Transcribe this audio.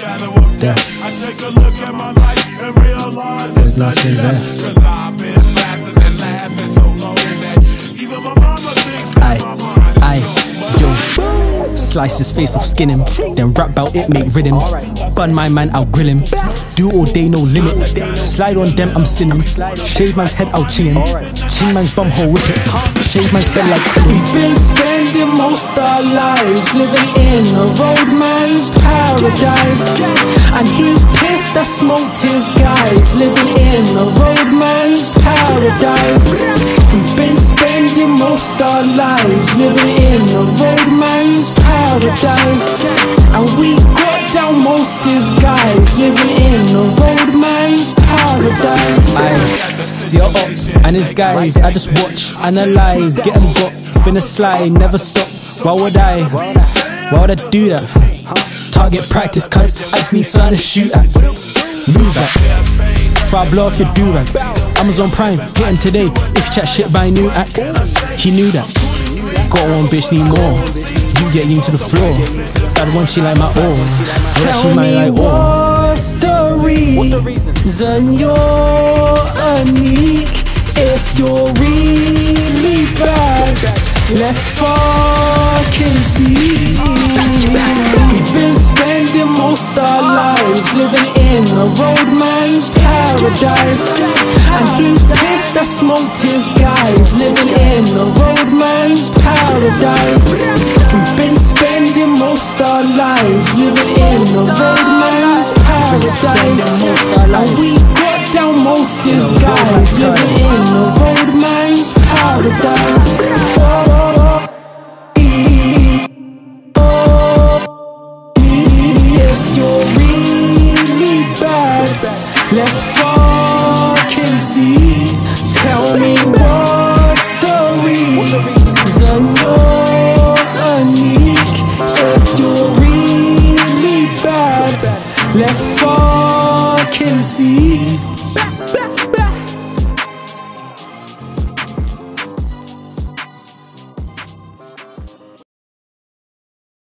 shadow of death. I take a look at my life and realize there's nothing left. Slice his face off, skin him. Then rap bout it, make rhythms. Bun my man, I'll grill him. Do all day, no limit. Slide on them, I'm sinning. Shave man's head, I'll chin him. Chin man's bum hole, whip it. Shave man's head like chillin'. Been spending most our lives living in a road man's paradise. And he's pissed I smoked his guys living in a road man's paradise. We've been spending most our lives living paradise. And we got down most his guys living in a roadman's paradise. Aye, see up and his guys, I just watch, analyze, get him got, finna slide, never stop. Why would I? Why would I do that? Target practice, cuz I just need something to shoot at. Move that. Before I blow off your do rag. Amazon Prime, hit him today. If you chat shit by new act, he knew that. Got one bitch, need more. You get him to the floor. That one she like my all. That she Tell might me like all. what's the reason you're unique If you're really bad, let's fucking see We've been spending most our lives living in a roadman's paradise And he's pissed I smoked his guys living in a roadman's paradise living in. A roadman's paradise. And we got down most his guys living in. A roadman's paradise. If you're really bad, let's fucking see. Tell me what's let's fucking see.